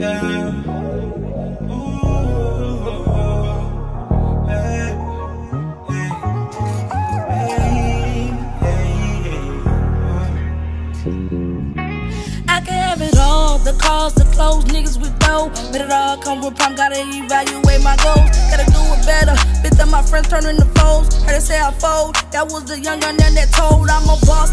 I all, the cars, the clothes, niggas it all come with gotta evaluate my goals. Gotta do it better. That my friends turn into foes. Heard they say I fold. That was the young gun that told. I'm a boss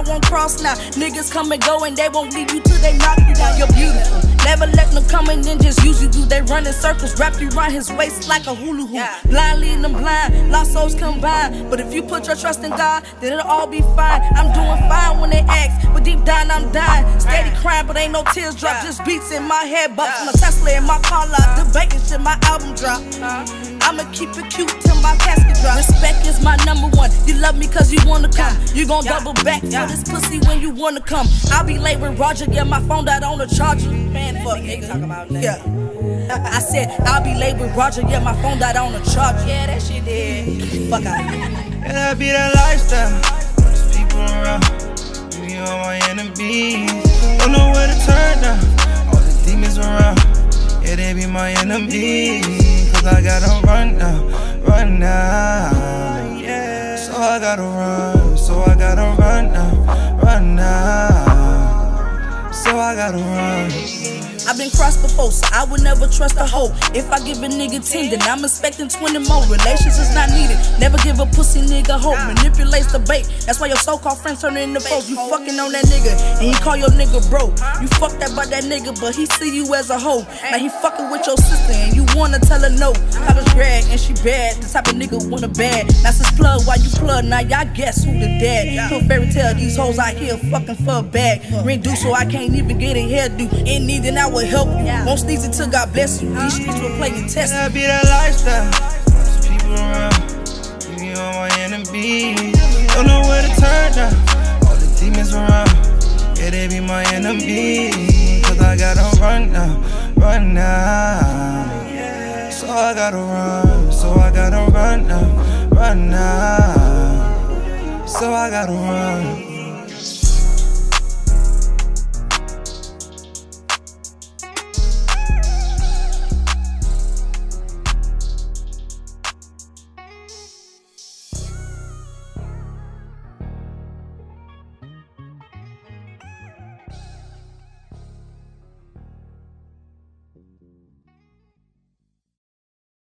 I won't cross now. Niggas come and go and they won't leave you till they knock you down. You're beautiful. Never let them come in and just use you. Do they run in circles, wrap you around his waist like a hula hoop? Blind leading them blind, lost souls combined. But if you put your trust in God, then it'll all be fine. I'm doing fine when they ask, but deep down I'm dying. Steady crying, but ain't no tears drop. Just beats in my head, but from a Tesla in my car lot. Debating uh-huh. shit my album drop. Uh-huh. I'ma keep it cute till my casket drop. Respect is love me cause you wanna come. You gon' double back for this pussy when you wanna come. I'll be late with Roger, get my phone died on the charger. Man, fuck nigga. Talk about Yeah. I said I'll be late with Roger, yeah, my phone died on the charger. Yeah, that shit did. Fuck out. Yeah, that be that lifestyle. There's people around, you all my enemies. Don't know where to turn now. All the demons around, yeah, they be my enemies. Cause I gotta run now, run now. So I gotta run, so I gotta run now, run now. So I gotta run. I've been crossed before, so I would never trust a hoe. If I give a nigga 10, then I'm expecting 20 more. Relations is not needed. Never give pussy nigga hope. Manipulates the bait. That's why your so called friends turn into foes. You fucking on that nigga, and he call your nigga bro. You fuck that by that nigga, but he see you as a hoe. Now he fucking with your sister, and you wanna tell her no. College grad, and she bad. The type of nigga wanna bad. That's his plug, why you plug? Now y'all guess who the dad. Put fairy tale, these hoes out here fucking for a bag. Ring due, so I can't even get a hairdo. In need, then I will help you. Won't sneeze until God bless you. These streets will play the test. That be lifestyle. My enemies. Cause I gotta run now, run now. So I gotta run, so I gotta run now, run now. So I gotta run.